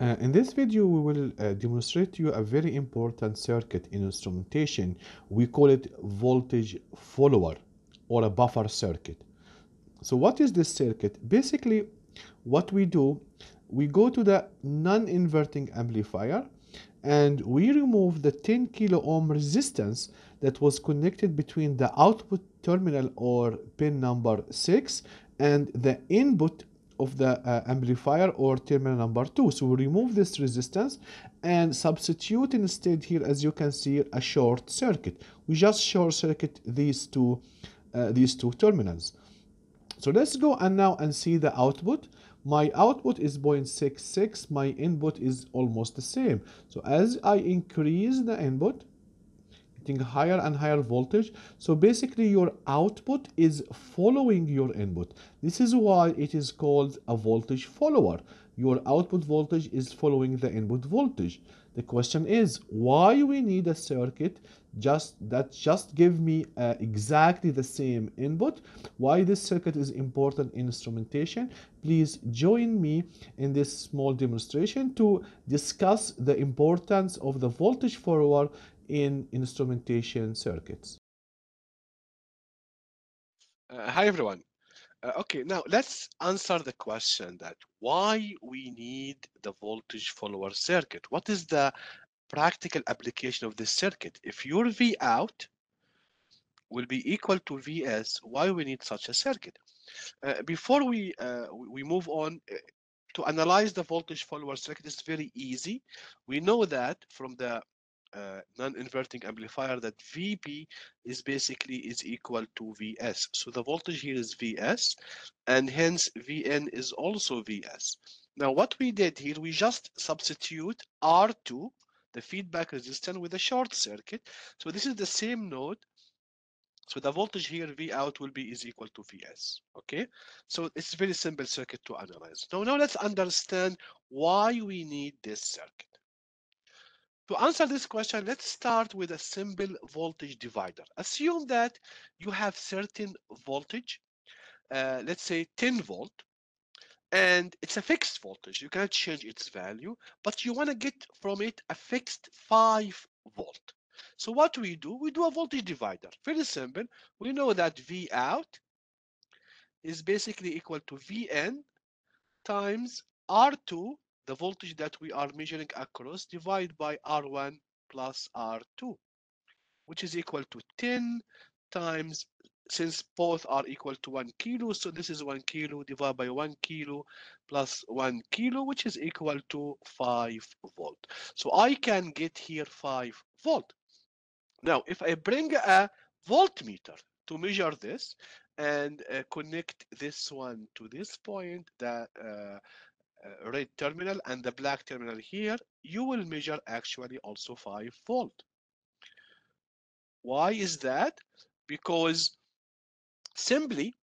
Uh, in this video, we will uh, demonstrate to you a very important circuit in instrumentation. We call it voltage follower or a buffer circuit. So what is this circuit? Basically, what we do, we go to the non-inverting amplifier and we remove the 10 kilo ohm resistance that was connected between the output terminal or pin number 6 and the input of the uh, amplifier or terminal number 2 so we remove this resistance and substitute instead here as you can see a short circuit. We just short circuit these two uh, these two terminals. So let's go and now and see the output. My output is 0.66 my input is almost the same. So as i increase the input getting higher and higher voltage. So basically your output is following your input. This is why it is called a voltage follower. Your output voltage is following the input voltage. The question is why we need a circuit just that just give me uh, exactly the same input? Why this circuit is important in instrumentation? Please join me in this small demonstration to discuss the importance of the voltage follower in instrumentation circuits Uh, hi everyone. Uh, okay, now let's answer the question that why we need the voltage follower circuit. What is the practical application of this circuit? If your V out will be equal to Vs, why we need such a circuit? Uh, before we uh, we move on, uh, to analyze the voltage follower circuit is very easy. We know that from the uh, non-inverting amplifier that VP is basically is equal to VS. So the voltage here is VS and hence VN is also VS. Now what we did here, we just substitute R2, the feedback resistance with a short circuit. So this is the same node. So the voltage here V out will be is equal to Vs. Okay, so it's very simple circuit to analyze. Now, now let's understand why we need this circuit. To answer this question, let's start with a simple voltage divider. Assume that you have certain voltage, uh, let's say 10 volt, and it's a fixed voltage. You cannot change its value, but you want to get from it a fixed 5 volt. So what we do, we do a voltage divider. Very simple. We know that V out is basically equal to Vn times R2 the voltage that we are measuring across divided by R1 plus R2, which is equal to 10 times, since both are equal to 1 kilo, so this is 1 kilo divided by 1 kilo plus 1 kilo, which is equal to 5 volt. So I can get here 5 volt. Now, if I bring a voltmeter to measure this and uh, connect this one to this point, that uh, uh, red terminal and the black terminal here, you will measure actually also 5 volt. Why is that? Because simply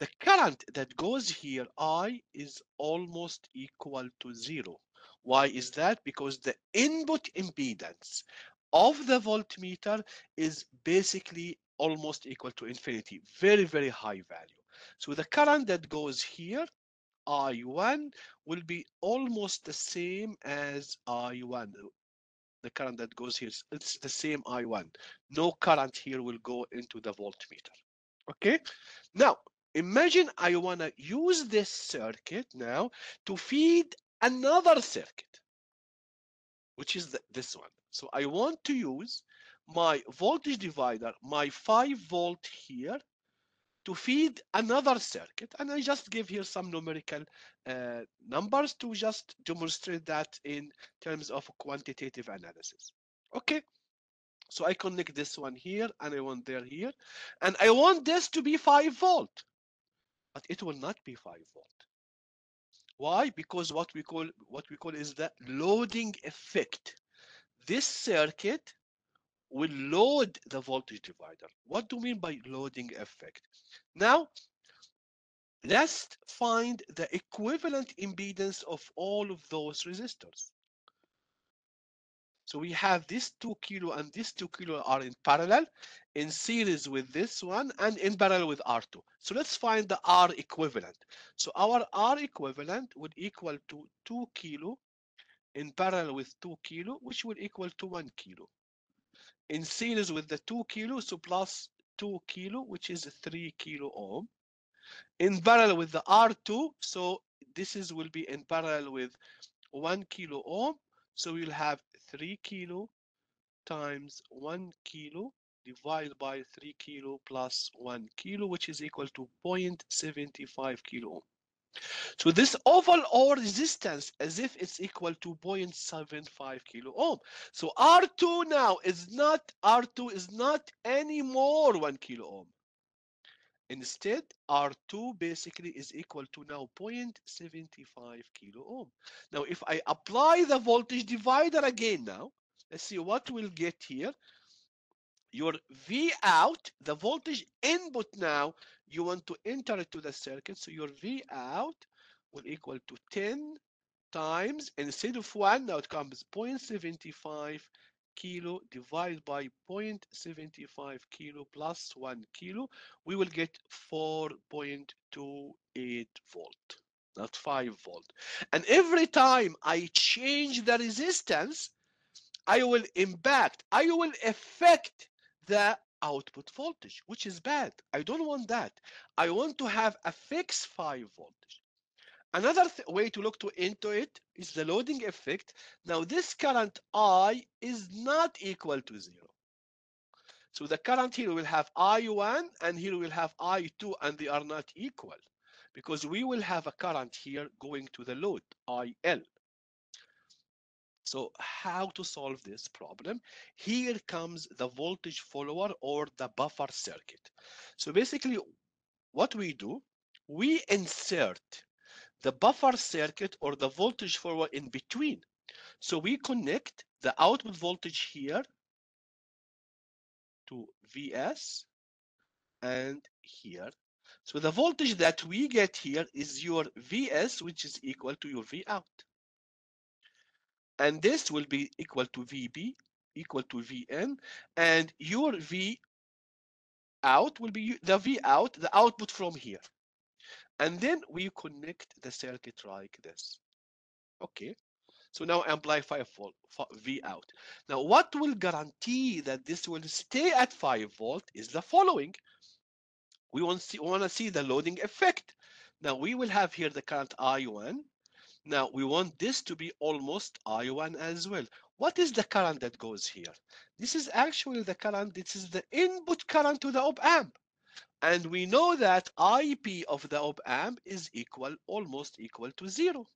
the current that goes here, I, is almost equal to zero. Why is that? Because the input impedance of the voltmeter is basically almost equal to infinity, very, very high value. So the current that goes here I1 will be almost the same as I1. The current that goes here, it's the same I1. No current here will go into the voltmeter. Okay, now imagine I want to use this circuit now to feed another circuit, which is the, this one. So I want to use my voltage divider, my 5 volt here, to feed another circuit. And I just give here some numerical uh, numbers to just demonstrate that in terms of quantitative analysis. Okay. So I connect this one here and I want there here. And I want this to be 5 volt. But it will not be 5 volt. Why? Because what we call what we call is the loading effect. This circuit will load the voltage divider. What do we mean by loading effect? Now, let's find the equivalent impedance of all of those resistors. So we have this 2 kilo and this 2 kilo are in parallel, in series with this one, and in parallel with R2. So let's find the R equivalent. So our R equivalent would equal to 2 kilo in parallel with 2 kilo, which will equal to 1 kilo. In series with the 2 kilo, so plus 2 kilo, which is 3 kilo ohm. In parallel with the R2, so this is will be in parallel with 1 kilo ohm. So we'll have 3 kilo times 1 kilo divided by 3 kilo plus 1 kilo, which is equal to 0.75 kilo ohm. So this overall resistance as if it's equal to 0.75 kilo ohm. So R2 now is not, R2 is not anymore 1 kilo ohm. Instead, R2 basically is equal to now 0.75 kilo ohm. Now, if I apply the voltage divider again now, let's see what we'll get here. Your V out, the voltage input now, you want to enter it to the circuit. So your V out will equal to 10 times, instead of 1, now it comes 0.75 kilo divided by 0.75 kilo plus 1 kilo, we will get 4.28 volt, not 5 volt. And every time I change the resistance, I will impact, I will affect the output voltage, which is bad. I don't want that. I want to have a fixed 5 voltage. Another way to look to into it is the loading effect. Now this current I is not equal to zero. So the current here will have I1 and here will have I2 and they are not equal because we will have a current here going to the load IL. So how to solve this problem? Here comes the voltage follower or the buffer circuit. So basically what we do, we insert the buffer circuit or the voltage follower in between. So we connect the output voltage here to Vs and here. So the voltage that we get here is your Vs, which is equal to your V out. And this will be equal to VP, equal to Vn, and your V out will be the V out, the output from here. And then we connect the circuit like this. Okay. So now apply 5 volt V out. Now what will guarantee that this will stay at 5 volt is the following. We want to see, want to see the loading effect. Now we will have here the current I1. Now we want this to be almost I1 as well. What is the current that goes here? This is actually the current, this is the input current to the op amp. And we know that IP of the op amp is equal, almost equal to zero.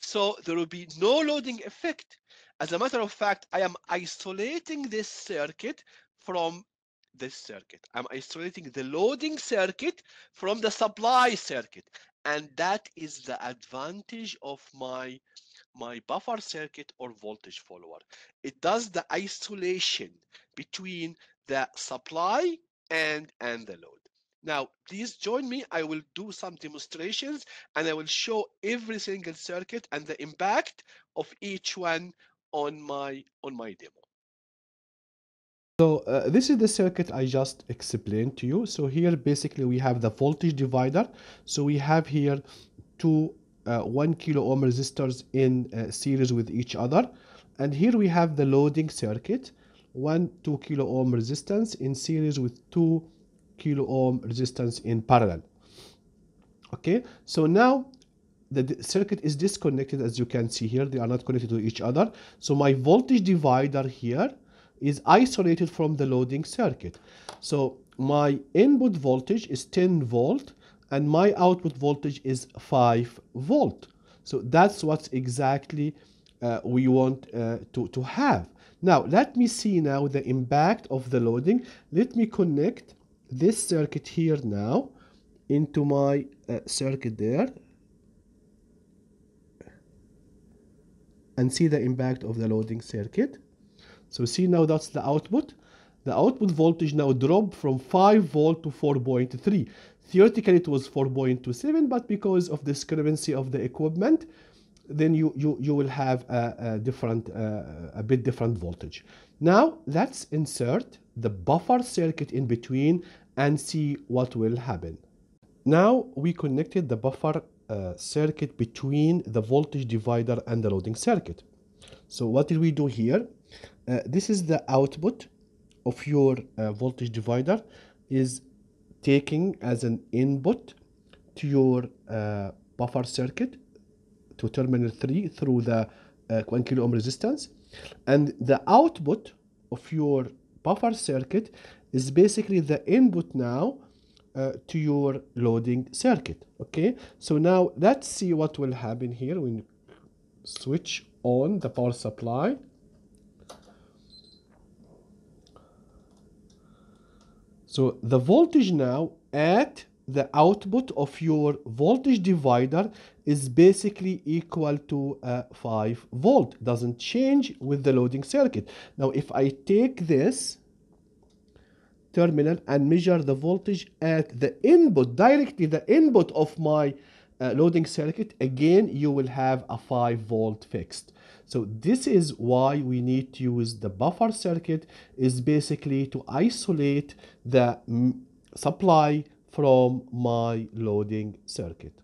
So there will be no loading effect. As a matter of fact, I am isolating this circuit from this circuit. I'm isolating the loading circuit from the supply circuit. And that is the advantage of my, my buffer circuit or voltage follower. It does the isolation between the supply and, and the load. Now, please join me. I will do some demonstrations and I will show every single circuit and the impact of each one on my on my demo. So uh, this is the circuit I just explained to you. So here basically we have the voltage divider. So we have here two uh, 1 kilo ohm resistors in uh, series with each other. And here we have the loading circuit, one 2 kilo ohm resistance in series with two kilo ohm resistance in parallel. Okay, so now the circuit is disconnected as you can see here. They are not connected to each other. So my voltage divider here is isolated from the loading circuit. So my input voltage is 10 volt and my output voltage is 5 volt. So that's what exactly uh, we want uh, to, to have. Now, let me see now the impact of the loading. Let me connect this circuit here now into my uh, circuit there and see the impact of the loading circuit. So see now that's the output. The output voltage now dropped from 5 volt to 4.3. Theoretically it was 4.27 but because of the discrepancy of the equipment then you, you, you will have a, a different, uh, a bit different voltage. Now let's insert the buffer circuit in between and see what will happen. Now we connected the buffer uh, circuit between the voltage divider and the loading circuit. So what did we do here? Uh, this is the output of your uh, voltage divider is taking as an input to your uh, buffer circuit to terminal 3 through the uh, 1 kilo ohm resistance. And the output of your buffer circuit is basically the input now uh, to your loading circuit okay? So now let's see what will happen here when switch on the power supply so the voltage now at the output of your voltage divider is basically equal to uh, 5 volt. Doesn't change with the loading circuit. Now if I take this terminal and measure the voltage at the input directly the input of my uh, loading circuit again you will have a 5 volt fixed. So this is why we need to use the buffer circuit is basically to isolate the supply from my loading circuit